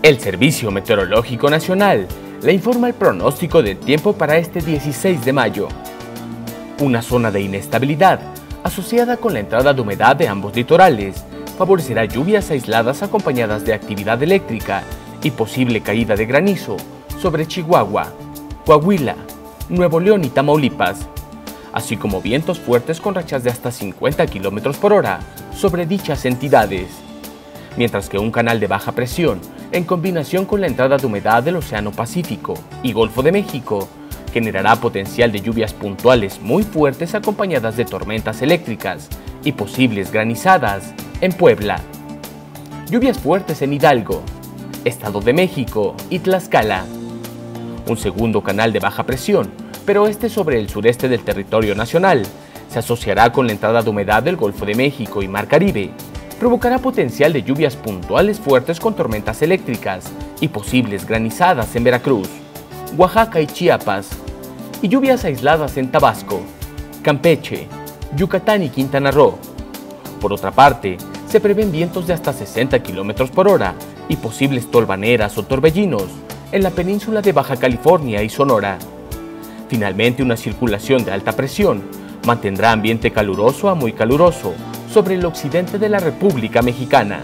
El Servicio Meteorológico Nacional le informa el pronóstico del tiempo para este 16 de mayo. Una zona de inestabilidad asociada con la entrada de humedad de ambos litorales favorecerá lluvias aisladas acompañadas de actividad eléctrica y posible caída de granizo sobre Chihuahua, Coahuila, Nuevo León y Tamaulipas, así como vientos fuertes con rachas de hasta 50 km por hora sobre dichas entidades, mientras que un canal de baja presión en combinación con la entrada de humedad del Océano Pacífico y Golfo de México, generará potencial de lluvias puntuales muy fuertes acompañadas de tormentas eléctricas y posibles granizadas en Puebla. Lluvias fuertes en Hidalgo, Estado de México y Tlaxcala. Un segundo canal de baja presión, pero este sobre el sureste del territorio nacional, se asociará con la entrada de humedad del Golfo de México y Mar Caribe, provocará potencial de lluvias puntuales fuertes con tormentas eléctricas y posibles granizadas en Veracruz, Oaxaca y Chiapas, y lluvias aisladas en Tabasco, Campeche, Yucatán y Quintana Roo. Por otra parte, se prevén vientos de hasta 60 km por hora y posibles tolvaneras o torbellinos en la península de Baja California y Sonora. Finalmente, una circulación de alta presión mantendrá ambiente caluroso a muy caluroso sobre el occidente de la República Mexicana.